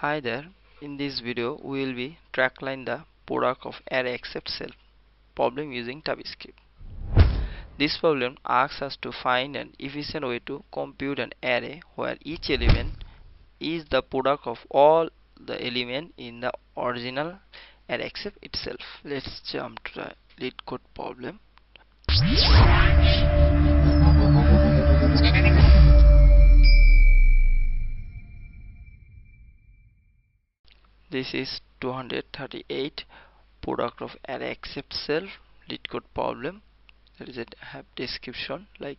Hi there, in this video we will be trackline the product of array except self problem using TypeScript. This problem asks us to find an efficient way to compute an array where each element is the product of all the element in the original array except itself. Let's jump to the LeetCode problem. This is 238 product of array except self LeetCode problem. That is it have description like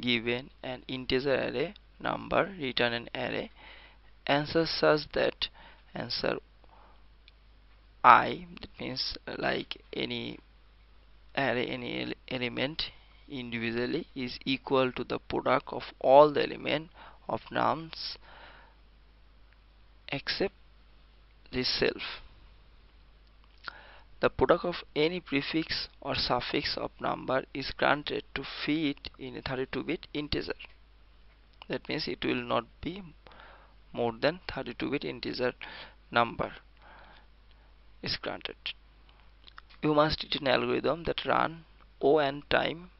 given an integer array number return an array. Answer such that answer i that means like any array any element individually is equal to the product of all the element of nums except this self. The product of any prefix or suffix of number is granted to fit in a 32-bit integer. That means it will not be more than 32-bit integer number is granted. You must write an algorithm that run O n time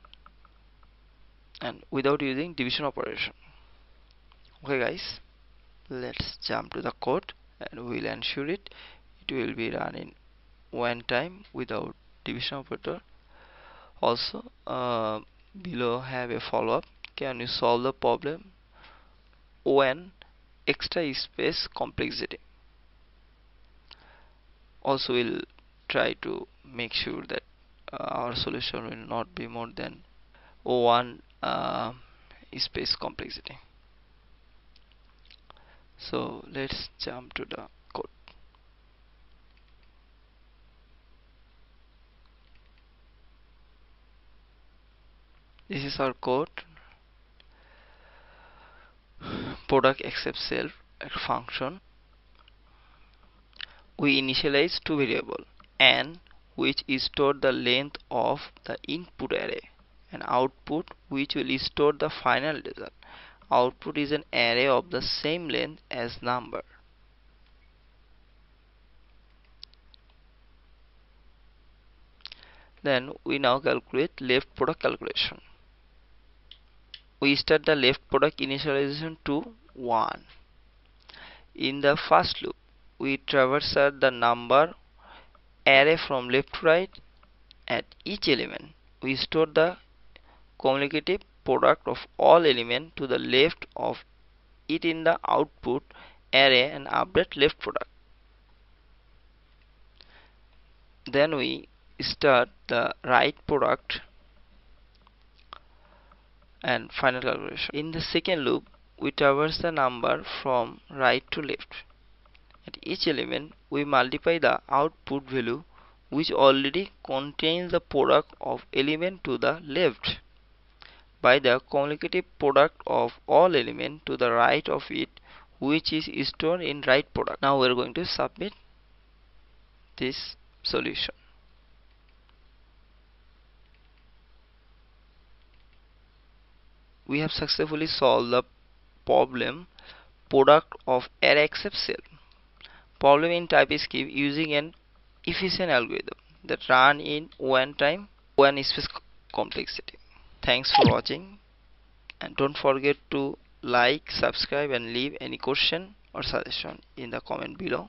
and without using division operation. Okay guys, let's jump to the code and we'll ensure it. It will be run in one time without division operator also uh, below have a follow-up. Can you solve the problem? When extra space complexity. Also we'll try to make sure that uh, our solution will not be more than one uh, space complexity so let's jump to the code. This is our code. Product except self function. We initialize two variable n which is store the length of the input array and output which will store the final result output is an array of the same length as number. Then we now calculate left product calculation. We start the left product initialization to 1 in the first loop we traverse the number array from left to right. At each element we store the cumulative product of all element to the left of it in the output array and update left product. Then we start the right product and final calculation. In the second loop we traverse the number from right to left. At each element we multiply the output value which already contains the product of element to the left by the cumulative product of all elements to the right of it which is stored in right product. Now we are going to submit this solution. We have successfully solved the problem product of array except self problem in TypeScript using an efficient algorithm that run in one time one space complexity thanks for watching and don't forget to like subscribe and leave any question or suggestion in the comment below